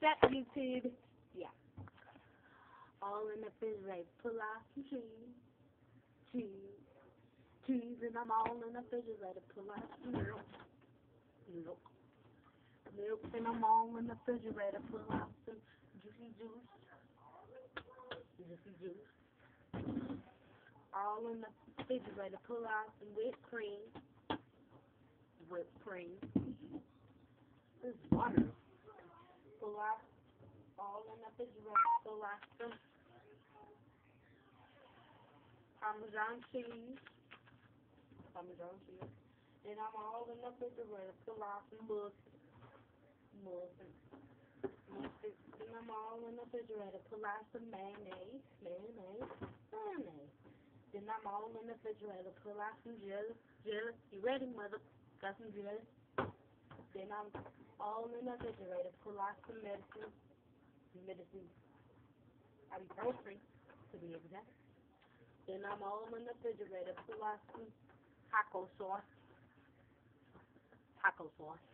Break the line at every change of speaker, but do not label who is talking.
that YouTube. Yeah. All in the refrigerator. Pull out some cheese. Cheese. Cheese and I'm all in the refrigerator. Pull out some milk. Milk. Milk and I'm all in the refrigerator. Pull out some juicy juice. Juicy juice. All in the refrigerator. Pull out some whipped cream. Whipped cream. This is wonderful. Pull out all in the out some Parmesan cheese. Parmesan cheese. Then I'm all in the refrigerator. Pull out some muffins. Muffins. Muffins. Then I'm all in the refrigerator. Pull out some mayonnaise. Mayonnaise. Mayonnaise. Then I'm all in the refrigerator. Pull out some jelly. Jelly. You ready, mother? Got some jelly. Then I'm all in the refrigerator. Pull out some medicine. Medicine. Ibuprofen, to be exact. Then I'm all in the refrigerator. Pull out some taco sauce. Taco sauce.